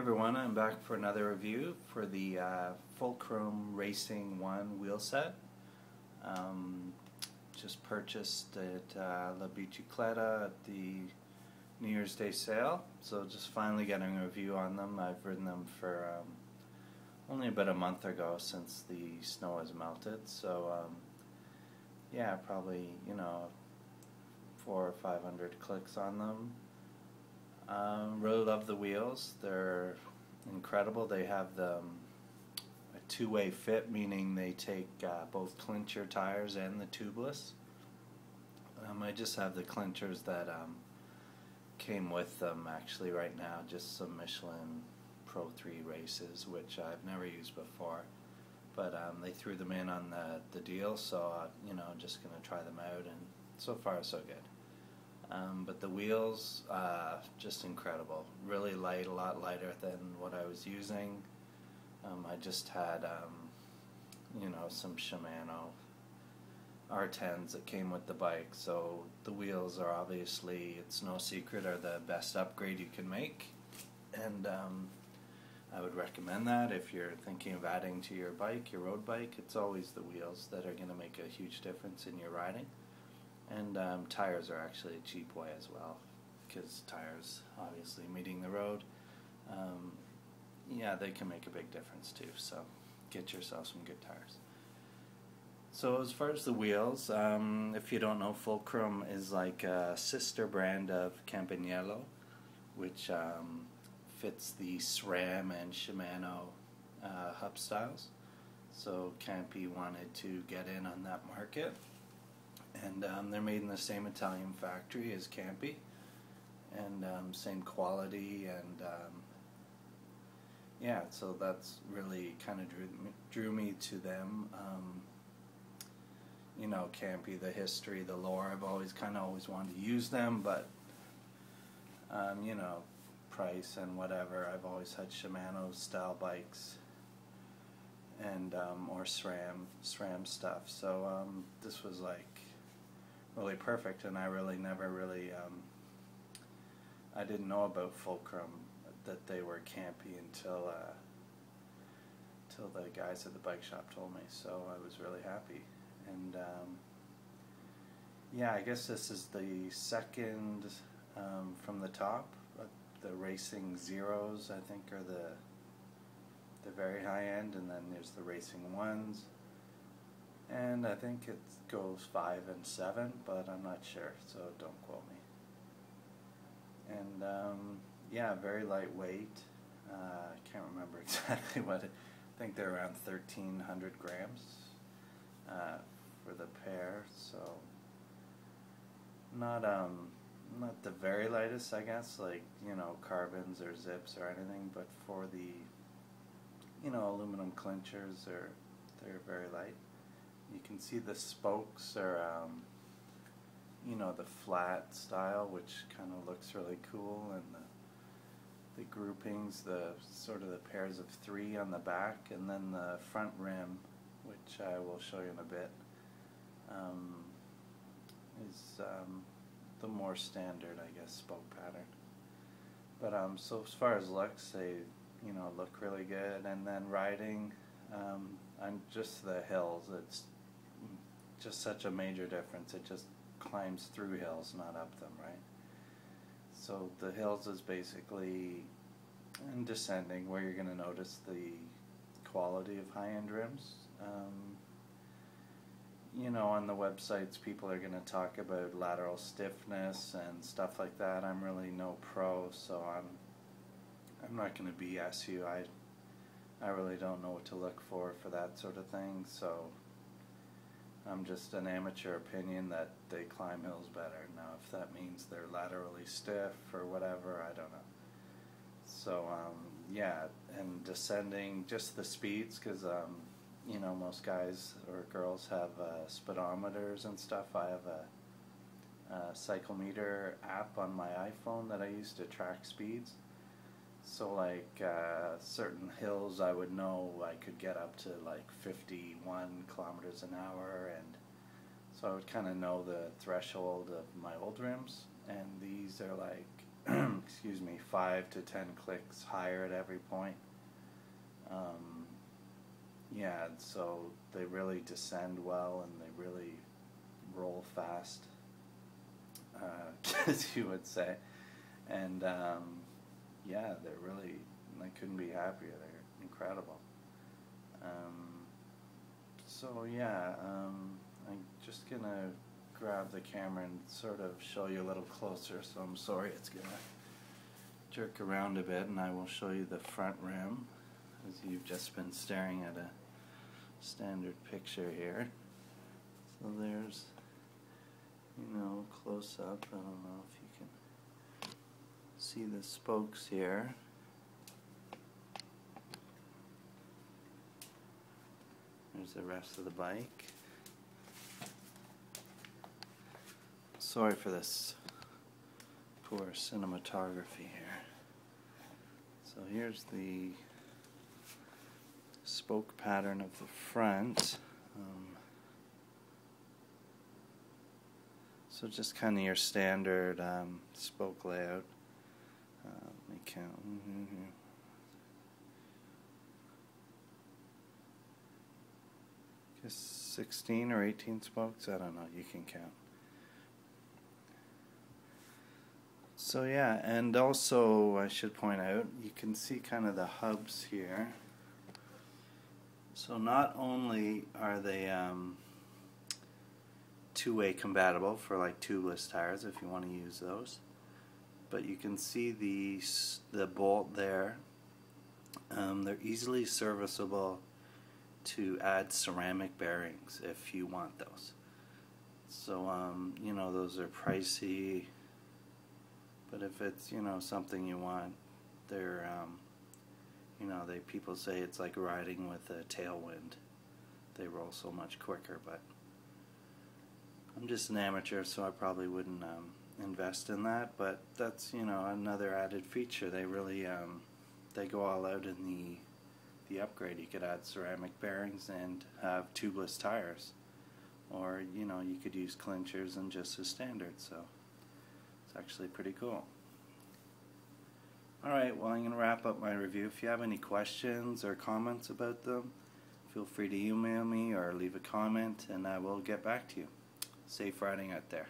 everyone, I'm back for another review for the uh, Fulcrum Racing 1 wheel set. Um, just purchased at uh, La Bicicletta at the New Year's Day sale, so just finally getting a review on them. I've ridden them for um, only about a month ago since the snow has melted, so um, yeah, probably, you know, four or five hundred clicks on them. Um, really love the wheels. They're incredible. They have the um, a two-way fit, meaning they take uh, both clincher tires and the tubeless. Um, I just have the clinchers that um, came with them actually right now. Just some Michelin Pro 3 races, which I've never used before. But um, they threw them in on the, the deal, so uh, you know, just gonna try them out, and so far so good. Um, but the wheels, uh, just incredible. Really light, a lot lighter than what I was using. Um, I just had, um, you know, some Shimano R10s that came with the bike. So the wheels are obviously, it's no secret, are the best upgrade you can make. And um, I would recommend that if you're thinking of adding to your bike, your road bike. It's always the wheels that are going to make a huge difference in your riding. And um, tires are actually a cheap way as well, because tires, obviously, meeting the road, um, yeah, they can make a big difference too. So get yourself some good tires. So as far as the wheels, um, if you don't know, Fulcrum is like a sister brand of Campagnolo, which um, fits the SRAM and Shimano uh, hub styles. So Campy wanted to get in on that market and um, they're made in the same Italian factory as Campy and um, same quality and um, yeah so that's really kind of drew me, drew me to them. Um, you know Campy the history the lore I've always kind of always wanted to use them but um, you know price and whatever I've always had Shimano style bikes and um, or SRAM SRAM stuff. So um, this was like really perfect, and I really never really, um, I didn't know about Fulcrum, that they were campy until, uh, until the guys at the bike shop told me, so I was really happy. And um, yeah, I guess this is the second um, from the top. The Racing Zeros, I think, are the the very high end, and then there's the Racing Ones and I think it goes 5 and 7 but I'm not sure so don't quote me. And um, yeah very lightweight. Uh, I can't remember exactly what it, I think they're around 1300 grams uh, for the pair so not um not the very lightest I guess like you know carbons or Zipps or anything but for the you know aluminum clinchers are they're very light you can see the spokes are, um, you know, the flat style, which kind of looks really cool, and the, the groupings, the sort of the pairs of three on the back, and then the front rim, which I will show you in a bit, um, is um, the more standard, I guess, spoke pattern. But um, so as far as looks, they you know look really good, and then riding um, on just the hills, it's just such a major difference. It just climbs through hills, not up them, right? So the hills is basically in descending where you're going to notice the quality of high-end rims. Um, you know, on the websites, people are going to talk about lateral stiffness and stuff like that. I'm really no pro, so I'm I'm not going to BS you. I I really don't know what to look for for that sort of thing. So I'm just an amateur opinion that they climb hills better. Now, if that means they're laterally stiff or whatever, I don't know. So, um, yeah, and descending, just the speeds, because, um, you know, most guys or girls have uh, speedometers and stuff. I have a, a cyclometer app on my iPhone that I use to track speeds. So like uh, certain hills I would know I could get up to like 51 kilometers an hour and so I would kind of know the threshold of my old rims and these are like excuse me, five to ten clicks higher at every point. Um, yeah, so they really descend well and they really roll fast, uh, as you would say. And um, yeah, they're really, I couldn't be happier. They're incredible. Um, so yeah, um, I'm just gonna grab the camera and sort of show you a little closer. So I'm sorry it's gonna jerk around a bit, and I will show you the front rim as you've just been staring at a standard picture here. So there's, you know, close up. I don't know if see the spokes here. There's the rest of the bike. Sorry for this poor cinematography here. So here's the spoke pattern of the front. Um, so just kind of your standard um, spoke layout. Let me count. Mm -hmm. Guess 16 or 18 spokes? I don't know. You can count. So yeah, and also I should point out, you can see kind of the hubs here. So not only are they um, two-way compatible for like tubeless tires if you want to use those, but you can see the, the bolt there. Um, they're easily serviceable to add ceramic bearings if you want those. So, um, you know, those are pricey, but if it's, you know, something you want, they're, um, you know, they people say it's like riding with a tailwind. They roll so much quicker, but I'm just an amateur, so I probably wouldn't um, invest in that. But that's, you know, another added feature. They really, um, they go all out in the the upgrade. You could add ceramic bearings and have tubeless tires. Or, you know, you could use clinchers and just as standard. So it's actually pretty cool. Alright, well I'm going to wrap up my review. If you have any questions or comments about them, feel free to email me or leave a comment and I will get back to you. Safe riding out there.